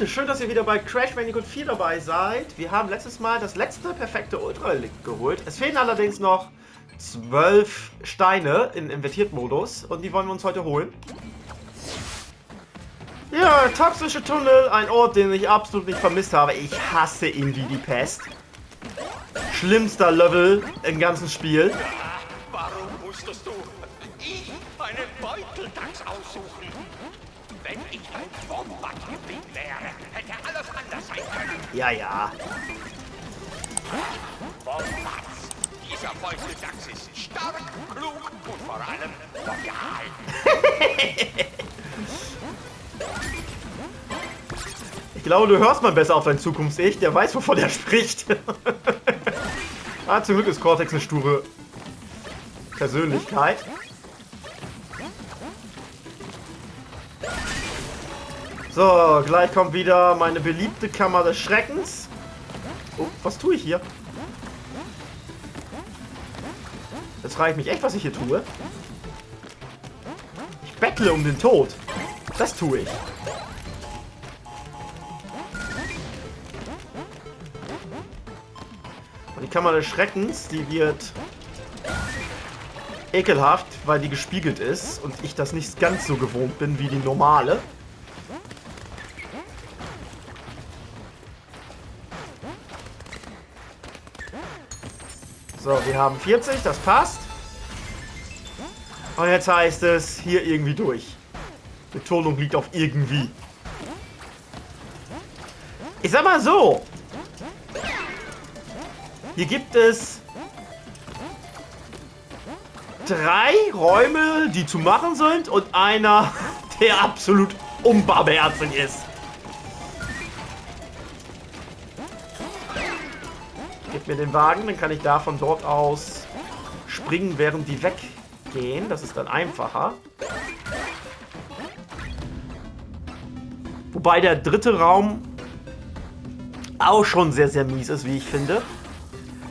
Leute, schön, dass ihr wieder bei Crash Bandicoot 4 dabei seid. Wir haben letztes Mal das letzte perfekte Ultra-Relikt geholt. Es fehlen allerdings noch zwölf Steine in Invertiert-Modus und die wollen wir uns heute holen. Ja, toxische Tunnel, ein Ort, den ich absolut nicht vermisst habe. Ich hasse ihn wie die Pest. Schlimmster Level im ganzen Spiel. Ja, ja. Dieser Beuteldachs ist stark, klug und vor allem loyal. Ich glaube, du hörst mal besser auf dein Zukunfts-Ich. Der weiß, wovon er spricht. ah, zum Glück ist Cortex eine sture Persönlichkeit. So, gleich kommt wieder meine beliebte Kammer des Schreckens. Oh, was tue ich hier? Jetzt frage ich mich echt, was ich hier tue. Ich bettle um den Tod. Das tue ich. Und die Kammer des Schreckens, die wird ekelhaft, weil die gespiegelt ist und ich das nicht ganz so gewohnt bin wie die normale. So, wir haben 40, das passt. Und jetzt heißt es, hier irgendwie durch. Betonung liegt auf irgendwie. Ich sag mal so. Hier gibt es drei Räume, die zu machen sind und einer, der absolut unbarmherzig ist. Mir den Wagen, dann kann ich da von dort aus springen, während die weggehen. Das ist dann einfacher. Wobei der dritte Raum auch schon sehr, sehr mies ist, wie ich finde.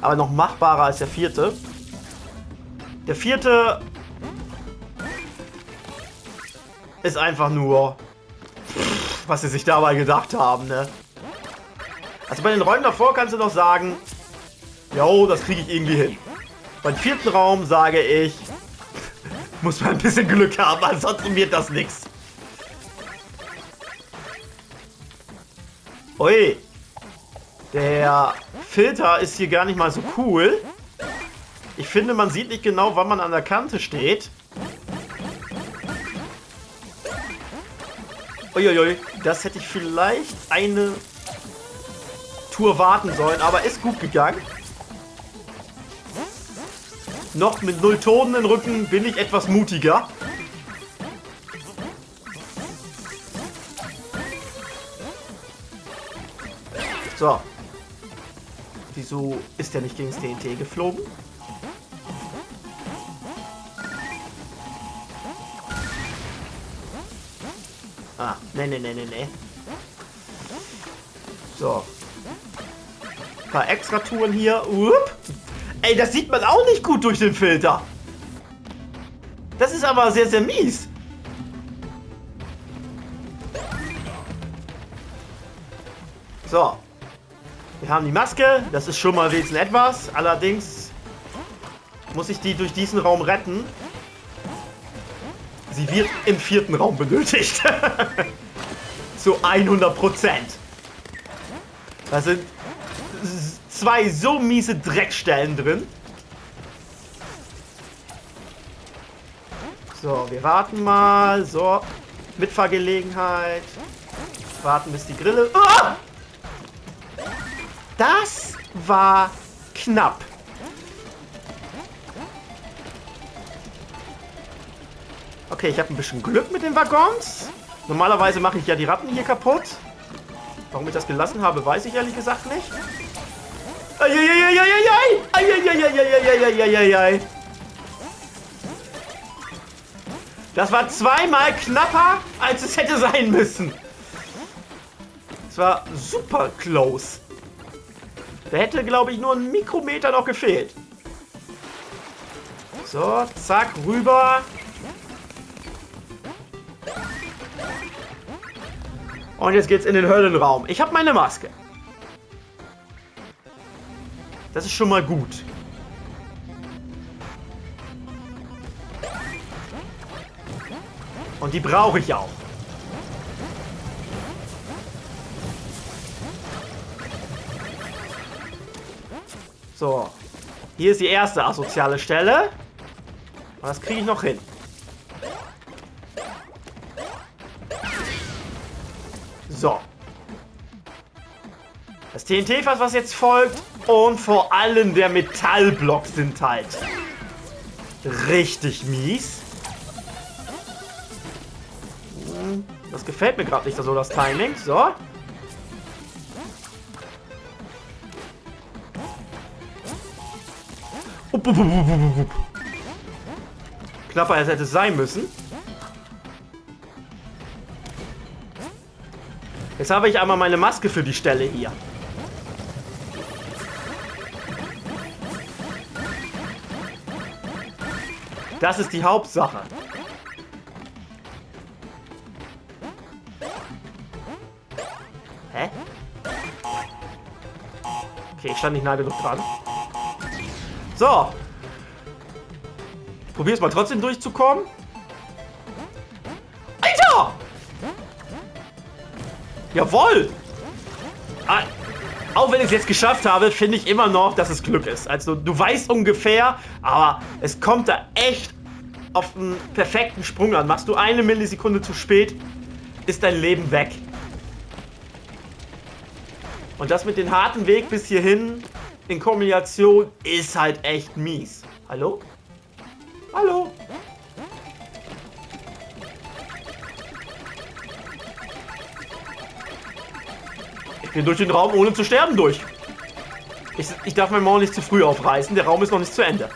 Aber noch machbarer als der vierte. Der vierte ist einfach nur, was sie sich dabei gedacht haben, ne? Also bei den Räumen davor kannst du noch sagen, jo, das kriege ich irgendwie hin. Beim vierten Raum sage ich, muss man ein bisschen Glück haben, ansonsten wird das nichts. Ui. Der Filter ist hier gar nicht mal so cool. Ich finde, man sieht nicht genau, wann man an der Kante steht. Uiuiui, das hätte ich vielleicht eine Tour warten sollen, aber ist gut gegangen. Noch mit null Tonen im Rücken bin ich etwas mutiger. So. Wieso ist der nicht gegen das TNT geflogen? Ah, ne, ne, ne, ne, ne. So. Ein paar extra Touren hier. Upp. Ey, das sieht man auch nicht gut durch den Filter. Das ist aber sehr, sehr mies. So. Wir haben die Maske. Das ist schon mal wesentlich etwas. Allerdings muss ich die durch diesen Raum retten. Sie wird im vierten Raum benötigt. Zu 100 Prozent. Da sind zwei so miese Dreckstellen drin. So, wir warten mal. So, Mitfahrgelegenheit. Warten bis die Grille... Ah! Das war knapp. Okay, ich habe ein bisschen Glück mit den Waggons. Normalerweise mache ich ja die Ratten hier kaputt. Warum ich das gelassen habe, weiß ich ehrlich gesagt nicht. Das war zweimal knapper, als es hätte sein müssen. Es war super close. Da hätte, glaube ich, nur ein Mikrometer noch gefehlt. So, zack, rüber. Und jetzt geht's in den Höllenraum. Ich habe meine Maske. Das ist schon mal gut. Und die brauche ich auch. So. Hier ist die erste asoziale Stelle. Und das kriege ich noch hin. So. Das TNT-Fass, was jetzt folgt. Und vor allem der Metallblock sind halt richtig mies. Hm, das gefällt mir gerade nicht so, das Timing. So. Knapper als hätte es sein müssen. Jetzt habe ich einmal meine Maske für die Stelle hier. Das ist die Hauptsache. Hä? Okay, ich stand nicht nah genug dran. So. Probier es mal trotzdem durchzukommen. Alter! Jawoll! Auch wenn ich es jetzt geschafft habe, finde ich immer noch, dass es Glück ist. Also du weißt ungefähr, aber es kommt da echt auf einen perfekten Sprung an. Machst du eine Millisekunde zu spät, ist dein Leben weg. Und das mit dem harten Weg bis hierhin in Kombination ist halt echt mies. Hallo? Hallo? Ich bin durch den Raum ohne zu sterben durch. Ich, ich darf meinen Maul nicht zu früh aufreißen. Der Raum ist noch nicht zu Ende.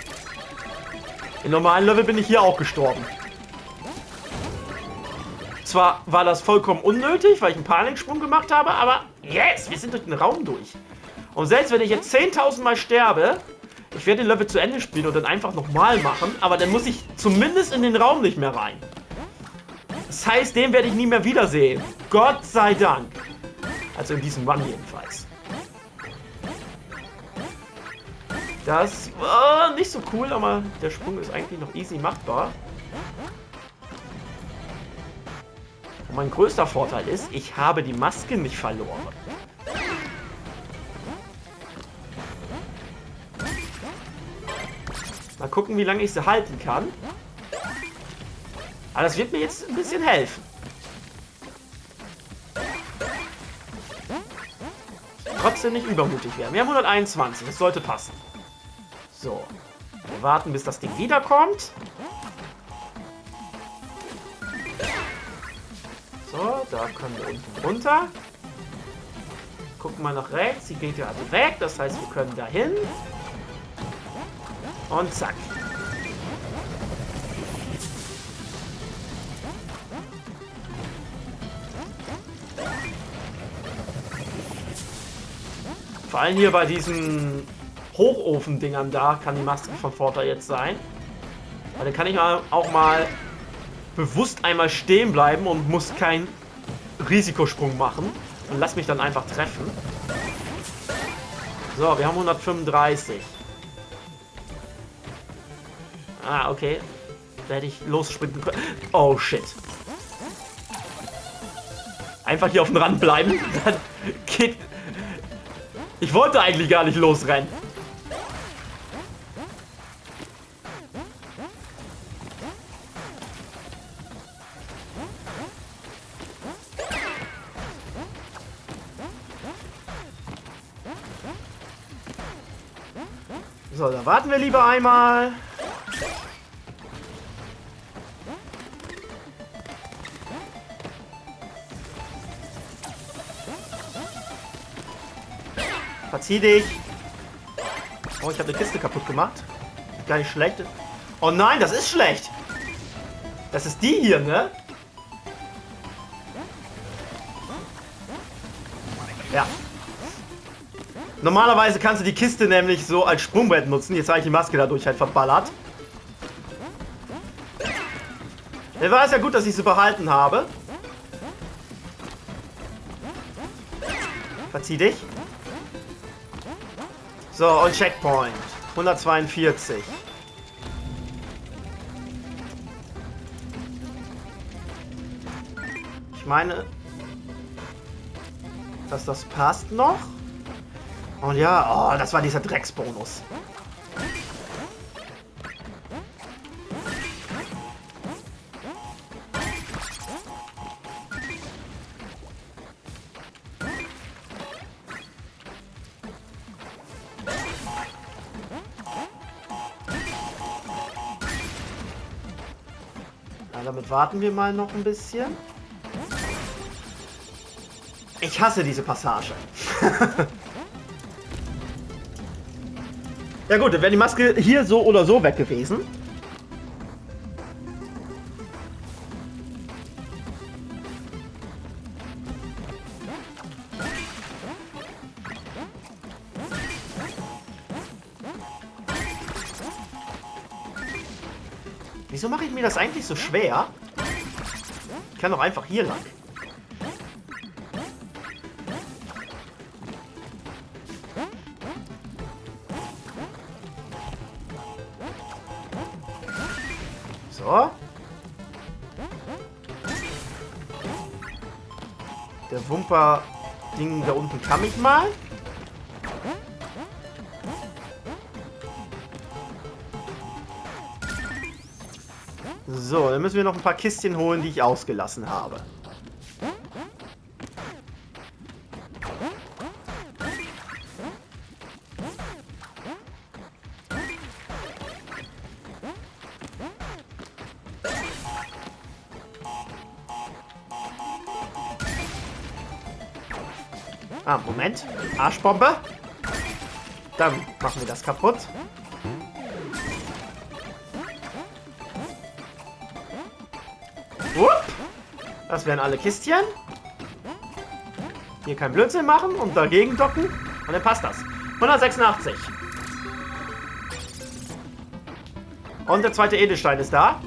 Im normalen Level bin ich hier auch gestorben. Zwar war das vollkommen unnötig, weil ich einen Paniksprung gemacht habe, aber yes, wir sind durch den Raum durch. Und selbst wenn ich jetzt 10.000 Mal sterbe, ich werde den Level zu Ende spielen und dann einfach nochmal machen, aber dann muss ich zumindest in den Raum nicht mehr rein. Das heißt, den werde ich nie mehr wiedersehen. Gott sei Dank. Also in diesem Run jedenfalls. Das war nicht so cool, aber der Sprung ist eigentlich noch easy machbar. Und mein größter Vorteil ist, ich habe die Maske nicht verloren. Mal gucken, wie lange ich sie halten kann. Aber das wird mir jetzt ein bisschen helfen. Trotzdem nicht übermutig werden. Wir haben 121, das sollte passen. So. Wir warten, bis das Ding wiederkommt. So, da können wir unten runter. Gucken mal nach rechts. Sie geht gerade weg. Das heißt, wir können dahin. Und zack. Vor allem hier bei diesen Hochofen-Dingern da kann die Maske von Vorteil jetzt sein. Weil dann kann ich auch mal bewusst einmal stehen bleiben und muss keinen Risikosprung machen. Und lass mich dann einfach treffen. So, wir haben 135. Ah, okay. Da hätte ich lossprinten können. Oh, shit. Einfach hier auf dem Rand bleiben. Dann geht... Ich wollte eigentlich gar nicht losrennen. So, dann warten wir lieber einmal. Verzieh dich. Oh, ich habe eine Kiste kaputt gemacht. Gar nicht schlecht. Oh nein, das ist schlecht. Das ist die hier, ne? Ja. Normalerweise kannst du die Kiste nämlich so als Sprungbrett nutzen. Jetzt habe ich die Maske dadurch halt verballert. Dann war es ja gut, dass ich sie behalten habe. Verzieh dich. So, und Checkpoint. 142. Ich meine, dass das passt noch. Und ja, oh, das war dieser Drecksbonus. Damit warten wir mal noch ein bisschen. Ich hasse diese Passage. ja gut, dann wäre die Maske hier so oder so weg gewesen. Mir das eigentlich so schwer? Ich kann doch einfach hier lang. So. Der Wumper-Ding da unten kann ich mal. So, dann müssen wir noch ein paar Kistchen holen, die ich ausgelassen habe. Ah, Moment. Arschbombe. Dann machen wir das kaputt. Das wären alle Kistchen. Hier kein Blödsinn machen und dagegen docken. Und dann passt das. 186. Und der zweite Edelstein ist da.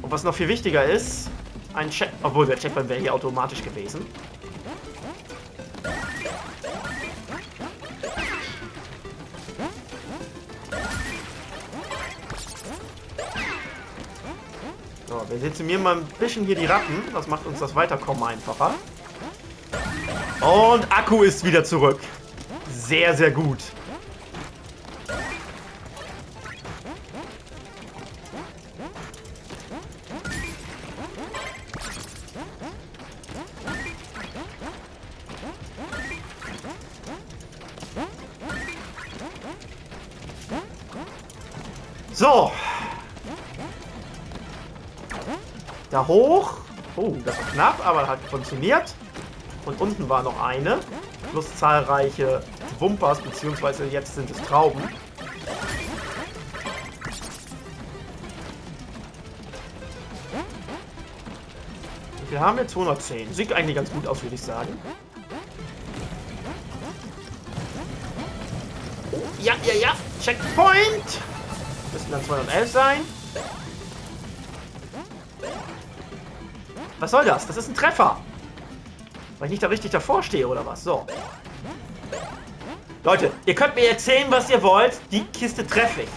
Und was noch viel wichtiger ist, ein Check... Obwohl, der Checkpoint wäre hier automatisch gewesen. Wir dezimieren mal ein bisschen hier die Ratten. Das macht uns das Weiterkommen einfacher. Und Akku ist wieder zurück. Sehr, sehr gut. Hoch. Oh, das war knapp, aber hat funktioniert. Und unten war noch eine. Plus zahlreiche Wumpers, beziehungsweise jetzt sind es Trauben. Wir haben jetzt 210. Sieht eigentlich ganz gut aus, würde ich sagen. ja, ja, ja. Checkpoint. Müssen dann 211 sein. Was soll das? Das ist ein Treffer. Weil ich nicht da richtig davor stehe, oder was? So. Leute, ihr könnt mir erzählen, was ihr wollt. Die Kiste treffe ich.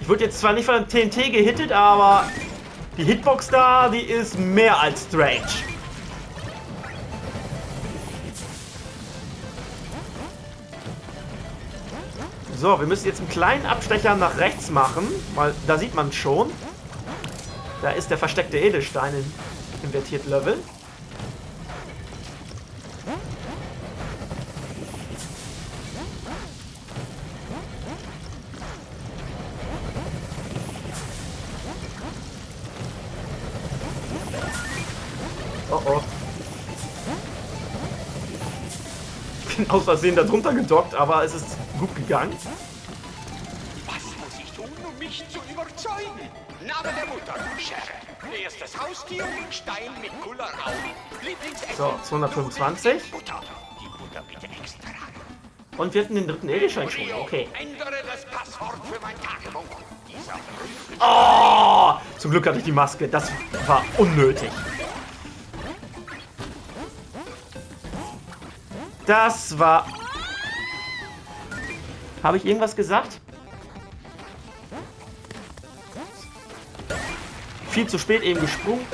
Ich wurde jetzt zwar nicht von der TNT gehittet, aber die Hitbox da, die ist mehr als strange. So, wir müssen jetzt einen kleinen Abstecher nach rechts machen, weil da sieht man schon. Da ist der versteckte Edelstein in invertiert Level. Oh oh. Ich bin aus Versehen da drunter gedockt, aber es ist gut gegangen. Was muss ich tun, um mich zu überzeugen? Name der Mutter, Schere. Erstes Haustier, Stein mit Kulleraugen. Lieblingsessen. So, 225. Butter. Die Butter bitte extra. Und wir hatten den dritten Edelstein schon. Okay. Ändere das Passwort für mein Tagebuch. Oh! Zum Glück hatte ich die Maske. Das war unnötig. Das war... Habe ich irgendwas gesagt? Viel zu spät eben gesprungen.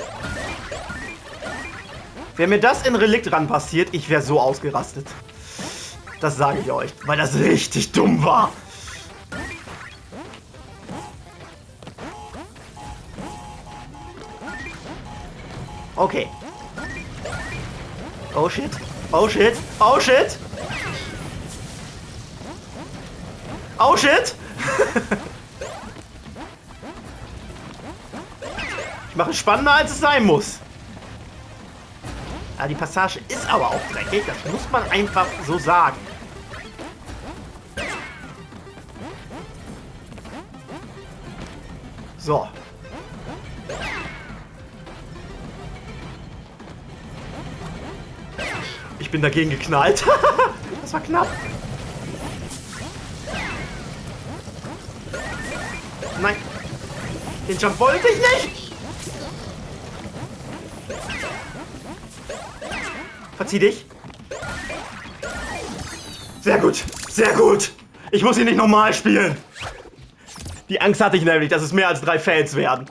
Wenn mir das in Relikt ran passiert, ich wäre so ausgerastet. Das sage ich euch, weil das richtig dumm war. Okay. Oh shit. Oh shit. Oh shit. Oh shit. ich mache es spannender, als es sein muss. Ja, die Passage ist aber auch dreckig. Das muss man einfach so sagen. So. Ich bin dagegen geknallt. das war knapp. Den Jump wollte ich nicht. Verzieh dich. Sehr gut. Sehr gut. Ich muss ihn nicht nochmal spielen. Die Angst hatte ich nämlich, dass es mehr als drei Fans werden.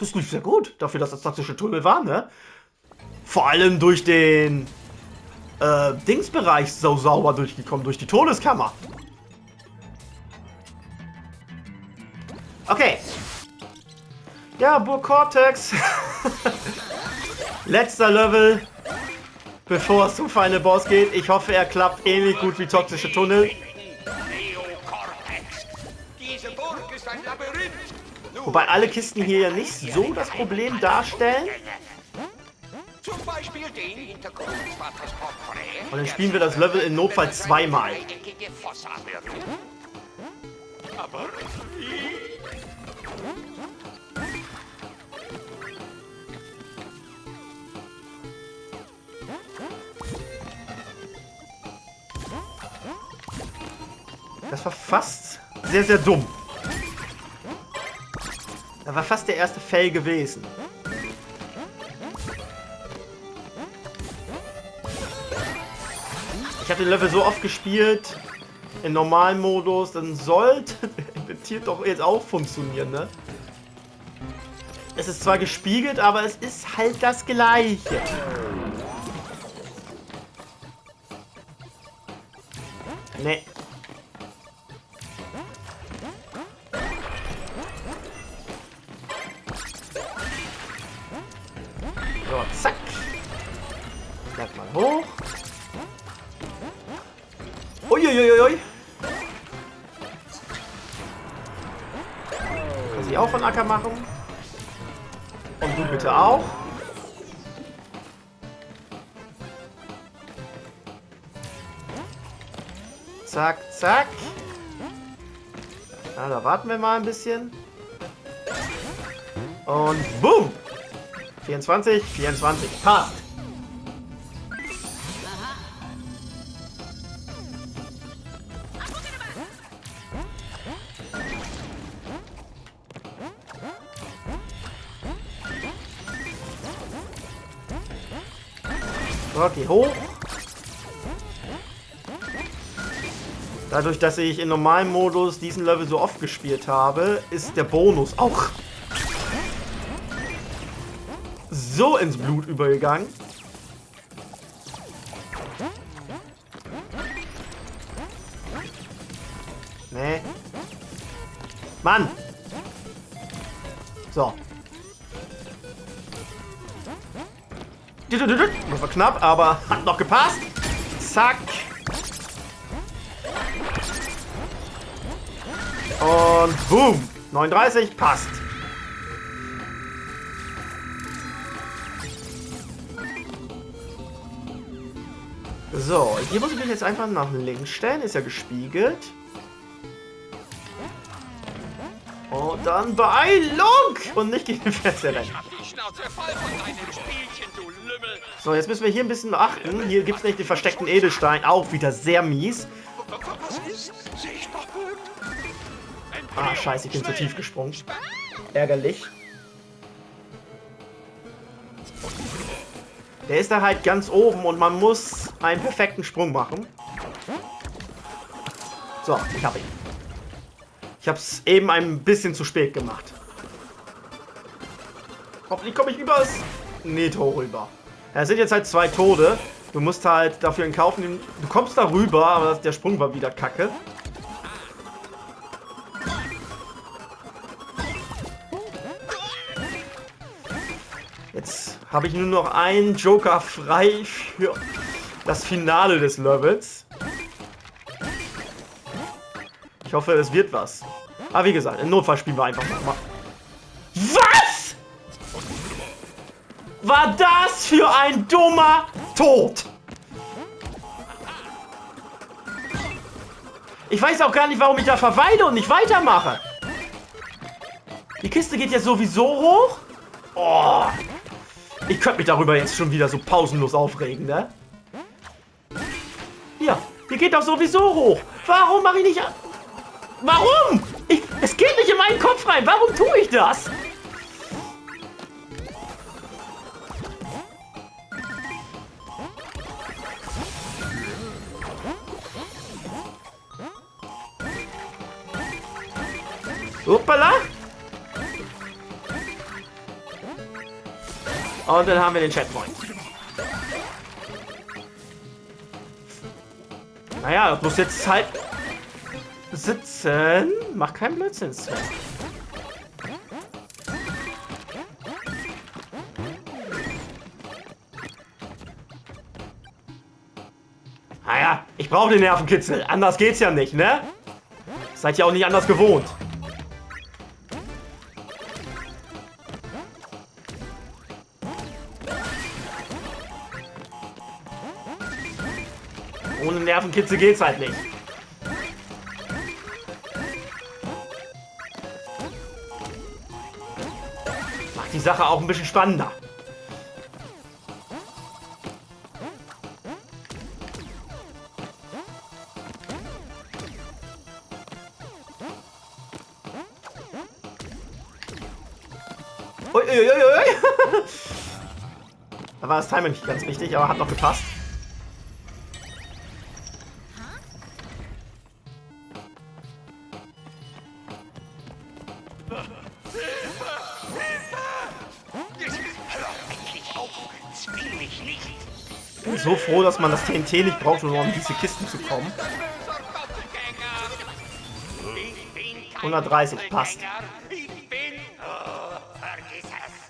Das lief sehr gut, dafür, dass das taktische Tunnel war, ne? Vor allem durch den äh, Dingsbereich so sauber durchgekommen, durch die Todeskammer. Okay. Ja, Burg Cortex. Letzter Level, bevor es zum Final Boss geht. Ich hoffe, er klappt ähnlich gut wie toxische Tunnel. Wobei alle Kisten hier ja nicht so das Problem darstellen. Zum Beispiel den hinter Großvaters Porträt. Und dann spielen wir das Level in Notfall zweimal. Aber? Das war fast sehr, sehr dumm. Da war fast der erste Fail gewesen. Habe den Level so oft gespielt, im normalen Modus, dann sollte der Invertiert doch jetzt auch funktionieren, ne? Es ist zwar gespiegelt, aber es ist halt das Gleiche. Acker machen. Und du bitte auch. Zack, zack. Na, da warten wir mal ein bisschen. Und boom! 24, 24, passt. Geh hoch. Dadurch, dass ich in normalem Modus diesen Level so oft gespielt habe, ist der Bonus auch so ins Blut übergegangen. Nee. Mann! So. Das war knapp, aber hat noch gepasst. Zack. Und boom. 39 passt. So, hier muss ich mich jetzt einfach nach links stellen. Ist ja gespiegelt. Und dann Beeilung! Und nicht gegen den Fernseher rennen. So, jetzt müssen wir hier ein bisschen achten. Hier gibt es nicht den versteckten Edelstein. Auch wieder sehr mies. Ah, scheiße, ich bin zu tief gesprungen. Ärgerlich. Der ist da halt ganz oben und man muss einen perfekten Sprung machen. So, ich habe ihn. Ich habe es eben ein bisschen zu spät gemacht. Hoffentlich komme ich übers Netto rüber. Es sind jetzt halt zwei Tode. Du musst halt dafür in Kauf nehmen. Du kommst da rüber, aber der Sprung war wieder kacke. Jetzt habe ich nur noch einen Joker frei für das Finale des Levels. Ich hoffe, es wird was. Aber wie gesagt, im Notfall spielen wir einfach nochmal. War das für ein dummer Tod? Ich weiß auch gar nicht, warum ich da verweile und nicht weitermache. Die Kiste geht ja sowieso hoch. Oh. Ich könnte mich darüber jetzt schon wieder so pausenlos aufregen, ne? Hier, die geht doch sowieso hoch. Warum mache ich nicht... Warum? Ich, es geht nicht in meinen Kopf rein. Warum tue ich das? Und dann haben wir den Checkpoint. Naja, muss jetzt halt sitzen. Mach keinen Blödsinn, Sven. Naja, ich brauche den Nervenkitzel. Anders geht's ja nicht, ne? Seid ihr auch nicht anders gewohnt. Ohne Nervenkitzel geht's halt nicht. Macht die Sache auch ein bisschen spannender. Uiuiui. Da war das Timing nicht ganz wichtig, aber hat noch gepasst. So froh, dass man das TNT nicht braucht, um in diese Kisten zu kommen. 130, passt.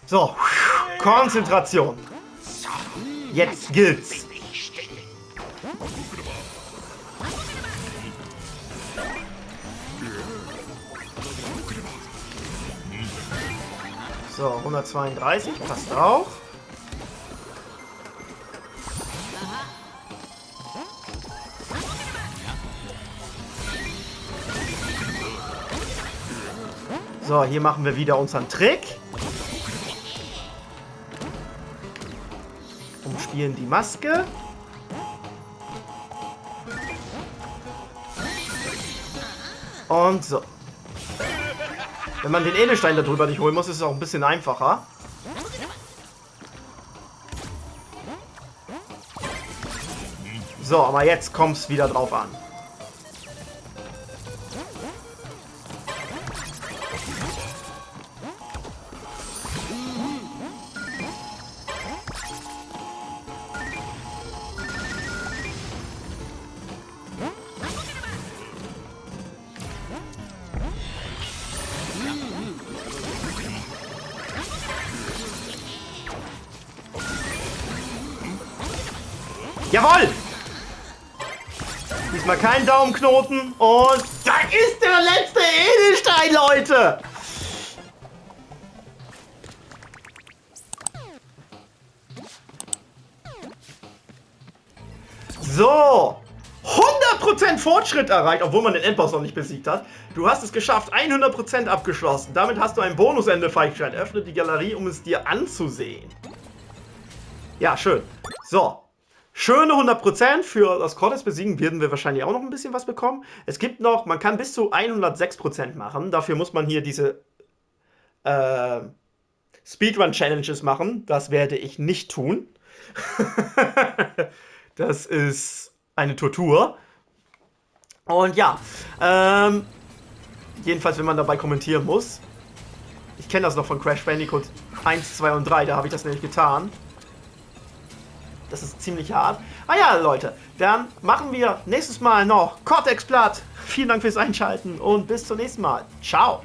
So, Konzentration. Jetzt gilt's. So, 132, passt auch. So, hier machen wir wieder unseren Trick. Umspielen die Maske. Und so. Wenn man den Edelstein darüber nicht holen muss, ist es auch ein bisschen einfacher. So, aber jetzt kommt es wieder drauf an. Jawohl! Diesmal kein Daumenknoten. Und da ist der letzte Edelstein, Leute! So! 100% Fortschritt erreicht, obwohl man den Endboss noch nicht besiegt hat. Du hast es geschafft, 100% abgeschlossen. Damit hast du ein Bonusende freigeschaltet. Öffne die Galerie, um es dir anzusehen. Ja, schön. So, Schöne 100% für das Cortex besiegen werden wir wahrscheinlich auch noch ein bisschen was bekommen. Es gibt noch, man kann bis zu 106% machen. Dafür muss man hier diese äh, Speedrun-Challenges machen. Das werde ich nicht tun. das ist eine Tortur. Und ja, ähm, jedenfalls, wenn man dabei kommentieren muss. Ich kenne das noch von Crash Bandicoot 1, 2 und 3, da habe ich das nämlich getan. Das ist ziemlich hart. Ah ja, Leute, dann machen wir nächstes Mal noch Cortex Blatt. Vielen Dank fürs Einschalten und bis zum nächsten Mal. Ciao.